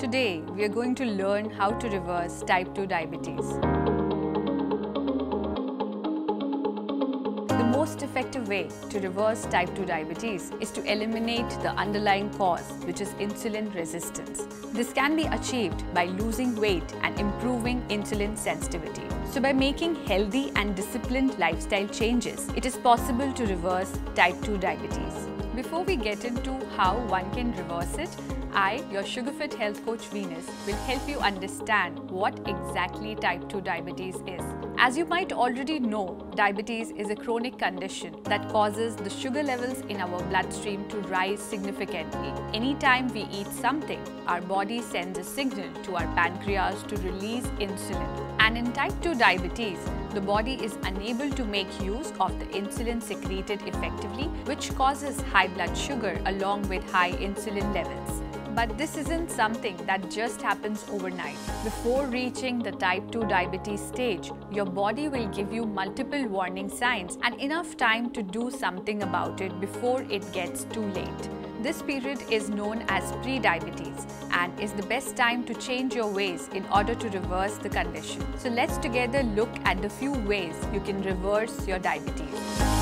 Today, we are going to learn how to reverse type 2 diabetes. The most effective way to reverse type 2 diabetes is to eliminate the underlying cause, which is insulin resistance. This can be achieved by losing weight and improving insulin sensitivity. So by making healthy and disciplined lifestyle changes, it is possible to reverse type 2 diabetes. Before we get into how one can reverse it, I, your SugarFit health coach Venus, will help you understand what exactly type 2 diabetes is. As you might already know, diabetes is a chronic condition that causes the sugar levels in our bloodstream to rise significantly. Anytime we eat something, our body sends a signal to our pancreas to release insulin. And in type 2 diabetes, the body is unable to make use of the insulin secreted effectively, which causes high blood sugar along with high insulin levels. But this isn't something that just happens overnight. Before reaching the type 2 diabetes stage, your body will give you multiple warning signs and enough time to do something about it before it gets too late. This period is known as pre-diabetes and is the best time to change your ways in order to reverse the condition. So let's together look at the few ways you can reverse your diabetes.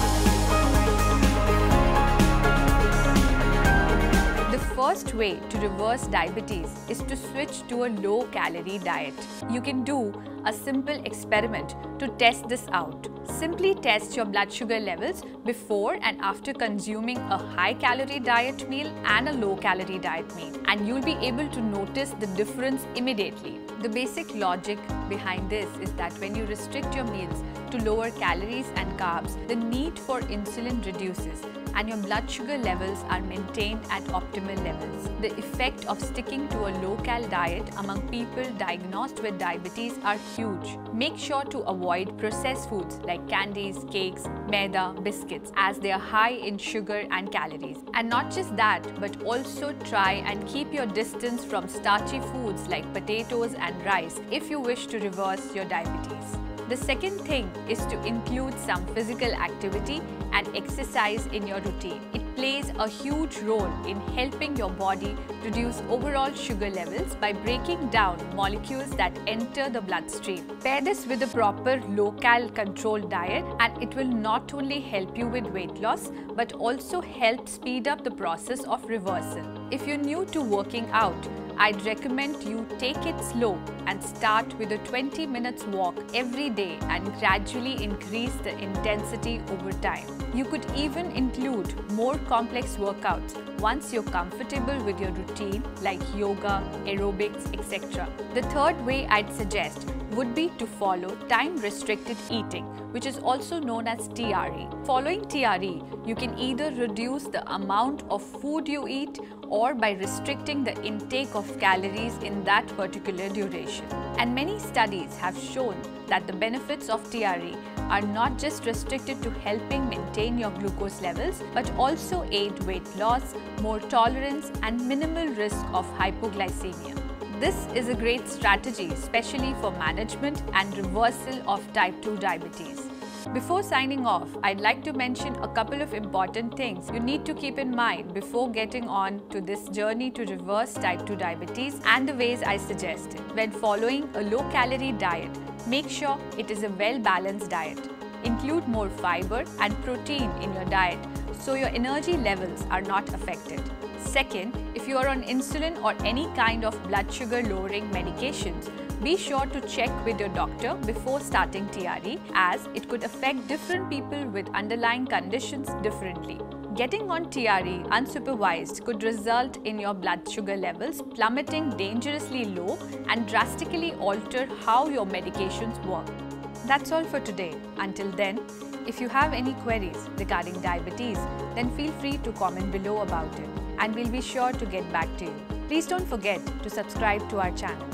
First way to reverse diabetes is to switch to a low calorie diet. You can do a simple experiment to test this out. Simply test your blood sugar levels before and after consuming a high calorie diet meal and a low calorie diet meal and you'll be able to notice the difference immediately. The basic logic behind this is that when you restrict your meals to lower calories and carbs, the need for insulin reduces and your blood sugar levels are maintained at optimal levels. The effect of sticking to a low-cal diet among people diagnosed with diabetes are huge. Make sure to avoid processed foods like candies, cakes, maida, biscuits as they are high in sugar and calories. And not just that, but also try and keep your distance from starchy foods like potatoes and rice if you wish to reverse your diabetes. The second thing is to include some physical activity and exercise in your routine. It plays a huge role in helping your body reduce overall sugar levels by breaking down molecules that enter the bloodstream. Pair this with a proper low-cal controlled diet and it will not only help you with weight loss but also help speed up the process of reversal. If you're new to working out, I'd recommend you take it slow and start with a 20 minutes walk every day and gradually increase the intensity over time. You could even include more complex workouts once you're comfortable with your routine like yoga, aerobics, etc. The third way I'd suggest would be to follow time restricted eating, which is also known as TRE. Following TRE, you can either reduce the amount of food you eat or by restricting the intake of calories in that particular duration. And many studies have shown that the benefits of TRE are not just restricted to helping maintain your glucose levels, but also aid weight loss, more tolerance and minimal risk of hypoglycemia. This is a great strategy, especially for management and reversal of type 2 diabetes. Before signing off, I'd like to mention a couple of important things you need to keep in mind before getting on to this journey to reverse type 2 diabetes and the ways I suggested. When following a low calorie diet, make sure it is a well balanced diet. Include more fiber and protein in your diet so your energy levels are not affected. Second, if you are on insulin or any kind of blood sugar lowering medications, be sure to check with your doctor before starting TRE as it could affect different people with underlying conditions differently. Getting on TRE unsupervised could result in your blood sugar levels plummeting dangerously low and drastically alter how your medications work. That's all for today. Until then, if you have any queries regarding diabetes, then feel free to comment below about it and we'll be sure to get back to you. Please don't forget to subscribe to our channel.